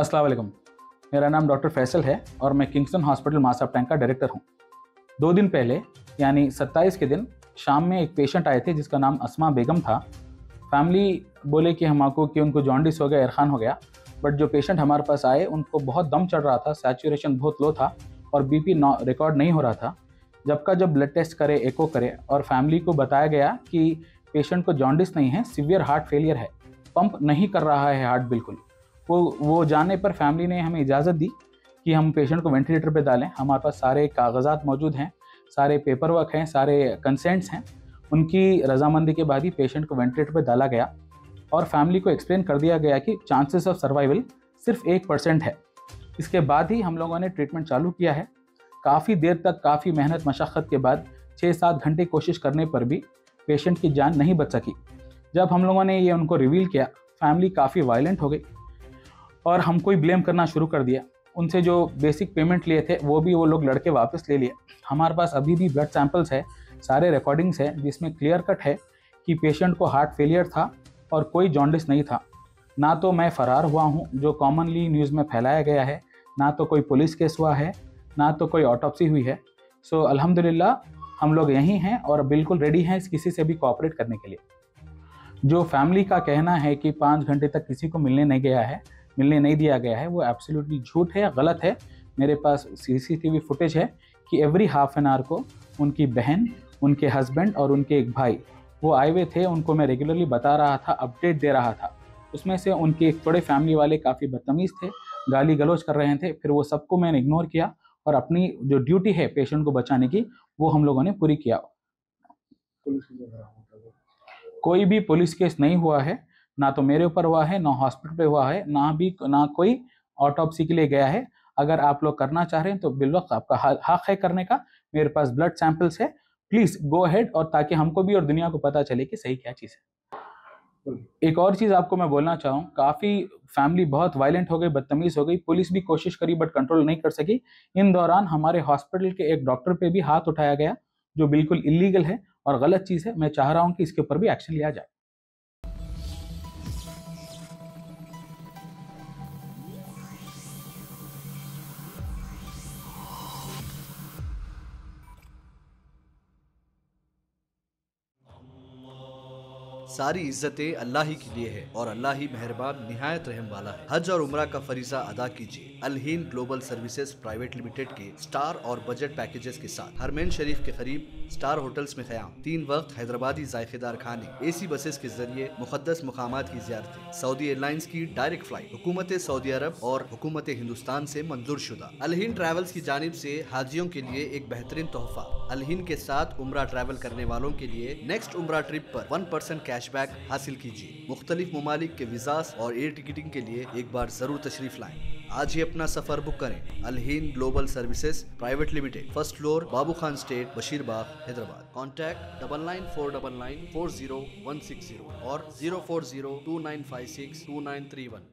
अस्सलाम वालेकुम। मेरा नाम डॉक्टर फैसल है और मैं किंगस्टन हॉस्पिटल मासाब टैंक का डायरेक्टर हूँ। दो दिन पहले, यानी 27 के दिन, शाम में एक पेशेंट आए थे जिसका नाम असमा बेगम था। फैमिली बोले कि हमको कि उनको जॉन्डिस हो गया इरखान हो गया, बट जो पेशेंट हमारे पास आए, उनको बहुत दम चढ़ रहा था, सैचुरेशन बहुत लो था और बीपी रिकॉर्ड नहीं हो रहा था। जब का जब ब्लड टेस्ट करे, एको करे और फैमिली को बताया गया कि पेशेंट को जॉन्डिस नहीं है, सिवियर हार्ट फेलियर है, पंप नहीं कर रहा है हार्ट बिल्कुल। वो वो जाने पर फैमिली ने हमें इजाज़त दी कि हम पेशेंट को वेंटिलेटर पे डालें। हमारे पास सारे कागजात मौजूद हैं, सारे पेपर वर्क हैं, सारे कंसेंट्स हैं। उनकी रजामंदी के बाद ही पेशेंट को वेंटिलेटर पे डाला गया और फैमिली को एक्सप्लेन कर दिया गया कि चांसेस ऑफ़ सर्वाइवल सिर्फ़ एक परसेंट है। इसके बाद ही हम लोगों ने ट्रीटमेंट चालू किया है। काफ़ी देर तक, काफ़ी मेहनत, मशक्क़त के बाद छः सात घंटे कोशिश करने पर भी पेशेंट की जान नहीं बच सकी। जब हम लोगों ने ये उनको रिवील किया फैमिली काफ़ी वायलेंट हो गई। और हमको ही ब्लेम करना शुरू कर दिया। उनसे जो बेसिक पेमेंट लिए थे वो भी वो लोग लड़के वापस ले लिए। हमारे पास अभी भी ब्लड सैंपल्स है सारे रिकॉर्डिंग्स हैं जिसमें क्लियर कट है कि पेशेंट को हार्ट फेलियर था और कोई जॉन्डिस नहीं था। ना तो मैं फ़रार हुआ हूँ जो कॉमनली न्यूज़ में फैलाया गया है ना तो कोई पुलिस केस हुआ है ना तो कोई ऑटोपसी हुई है। सो so, अल्हम्दुलिल्लाह हम लोग यहीं हैं और बिल्कुल रेडी हैं किसी से भी कोऑपरेट करने के लिए। जो फैमिली का कहना है कि पाँच घंटे तक किसी को मिलने नहीं गया है मिलने नहीं दिया गया है, वो एब्सोल्युटली झूठ है गलत है, मेरे पास सीसीटीवी फुटेज है कि एवरी हाफ़ एन आवर को उनकी बहन, उनके हस्बैंड और उनके एक भाई, वो आए हुए थे, उनको मैं रेगुलरली बता रहा था अपडेट दे रहा था। उसमें से उनके एक बड़े फैमिली वाले काफ़ी बदतमीज़ थे, गाली गलोच कर रहे थे, फिर वो सबको मैंने इग्नोर किया और अपनी जो ड्यूटी है पेशेंट को बचाने की, वो हम लोगों ने पूरी किया। कोई भी पुलिस केस नहीं हुआ है ना तो मेरे ऊपर हुआ है, ना हॉस्पिटल पे हुआ है, ना भी, ना कोई ऑटोपसी के लिए गया है। अगर आप लोग करना चाह रहे हैं तो बिलवक्त आपका हक है करने का। मेरे पास ब्लड सैंपल्स है। प्लीज़ गो अहेड और ताकि हमको भी और दुनिया को पता चले कि सही क्या चीज़ है। एक और चीज़ आपको मैं बोलना चाहूँ, काफ़ी फैमिली बहुत वायलेंट हो गई, बदतमीज़ हो गई। पुलिस भी कोशिश करी बट कंट्रोल नहीं कर सकी। इन दौरान हमारे हॉस्पिटल के एक डॉक्टर पे भी हाथ उठाया गया, जो बिल्कुल इलीगल है और गलत चीज़ है। मैं चाह रहा हूँ कि इसके ऊपर भी एक्शन लिया जाए। सारी इज्जतें अल्लाह ही के लिए है और अल्लाह ही मेहरबान, नहायत रहम वाला है। हज और उम्र का फरीजा अदा कीजिए। Alheen global services private limited के स्टार और बजट पैकेजेस के साथ। हरमैन शरीफ के करीब स्टार होटल्स में क्याम। तीन वक्त हैदराबादी जायकेदार खाने ए सी बसेस के ज़रिए मुकदस मकाम की जियारतें। सऊदी एयरलाइंस की डायरेक्ट फ़्लाइट, हुकूमत सऊदी अरब और हुकूमत हिंदुस्तान से मंजूर शुदा अलहीन ट्रैवल्स की जानब से हाजियों के लिए एक बेहतरीन तोहफा। अलहीन के साथ उम्र ट्रैवल करने वालों के लिए नेक्स्ट उम्र ट्रिप पर वन परसेंट कैशबैक हासिल कीजिए। मुख्तलिफ़ ममालिक के विजास और एयर टिकटिंग के लिए एक बार ज़रूर तशरीफ़ लाएँ। आज ही अपना सफ़र बुक करें Alheen global services private limited first floor Babu Khan estate Basheerbagh Hyderabad contact double nine four double nine four zero one six zero और zero four zero two nine five six two nine three one